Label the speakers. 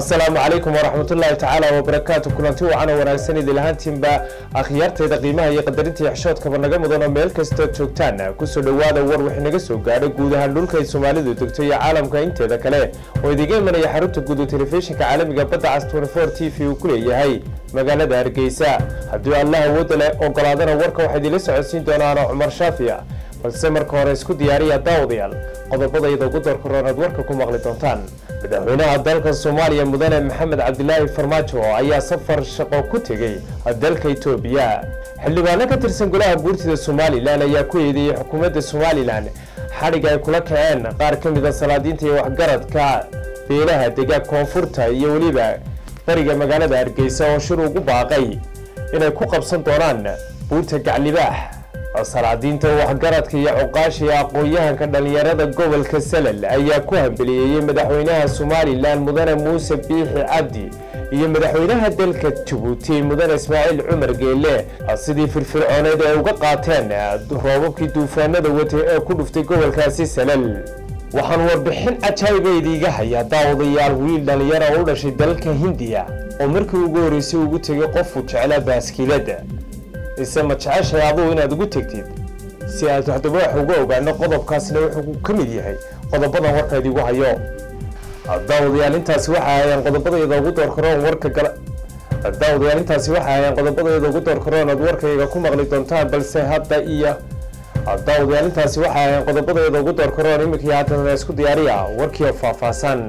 Speaker 1: asalaamu calaykum waraxmatullaahi tacaala wabarakaatu kulanti wacan oo wanaagsan idil ahaantiinba akhyaartayda qiimaha iyo qadarinta iyo xishoodkaba naga mudan oo meel kastood joogtaan. Kusoo dhowaada war wixii naga soo gaadhay guud ahaan dhulka ay soomaalidu degto iyo caalamka inteeda kale. Oo idiga imanaya xarunta guud oo telefishinka caalamiga badda cas t v uu ku leeyahay magaalada hargeysa. Haddii allah awooda leh ogolaadana warka waxaa idinla socodsiin doonaana cumar shaafiya balse marka hore isku diyaariya daawadayaal qodobadayda ugu doorkaroon aad warka ku maqli doontaan. Madaxweynaha dalka soomaaliya mudane maxamed cabdilaahi farmaajo ayaa safar shaqo ku tegey dalka etoobiya xildhibaano ka tirsan golaha guurtida somalilan ayaa ku eedeeyey xukuumadda somalilan. Xadhig ay kula kaceen qaar ka mida salaadiinta iyo waxgaradka beelaha dega koonfurta iyo weliba bariga magaalada hargeysa oo shir ugu baaqay. Inay ku qabsan doonaan buurta gaclibaax salaadiinta waxgaradka iyo cuqaasha iyo aqoon-yahanka dhallinyarada gobolka salal ayaa ku hambeliyeeyey madaxweynaha somalilan mudane muuse biixi cabdi iyo madaxweynaha dalka jabuuti mudane ismaaciil cumar geele sidii firfircooneed ay uga qaateen roobabkii duufaanada watay ee ku dhuftay gobolkaasi salal. Waxaan warbixin cajaa'iba idiiga hayaa daawadayaal wiil dhallinyara u dhashay dalka hindiya oo markii ugu horreysay ugu tegay qofuu jeclaa baaskiilada ise ma jeceshahay adugu inaad ugu tegtid? Si aad haddaba wax uga ogaano qodobkaasna wuxuu ka mid yahay. Qodobadan warka idigu hayo. Daawadayaal intaasi waxa ayaan qodobadayda ugu doorkaroon warka gala. Daawadayaal intaasi waxa ayaan qodobadayda ugu doorkaroon aad warkayga ku maqli doontaan balse hadda iyo. Daawadayaal intaasi waxa ayaan qodobadayda ugu doorkaroon iminkii haddana isku diyaariya warkiio faahfaahsan